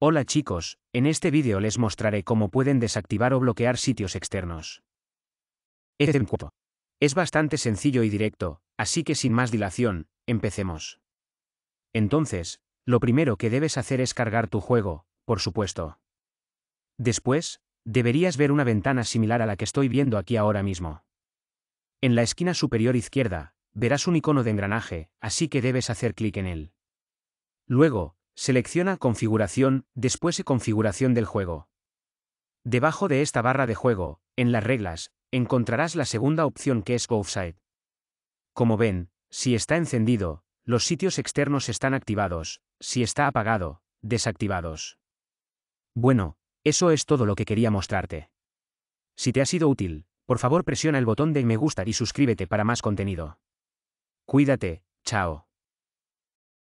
Hola chicos, en este vídeo les mostraré cómo pueden desactivar o bloquear sitios externos. Es bastante sencillo y directo, así que sin más dilación, empecemos. Entonces, lo primero que debes hacer es cargar tu juego, por supuesto. Después, deberías ver una ventana similar a la que estoy viendo aquí ahora mismo. En la esquina superior izquierda, verás un icono de engranaje, así que debes hacer clic en él. Luego, selecciona Configuración, después Configuración del juego. Debajo de esta barra de juego, en las reglas, encontrarás la segunda opción que es Go Offside. Como ven, si está encendido, los sitios externos están activados, si está apagado, desactivados. Bueno, eso es todo lo que quería mostrarte. Si te ha sido útil, por favor presiona el botón de me gusta y suscríbete para más contenido. Cuídate, chao.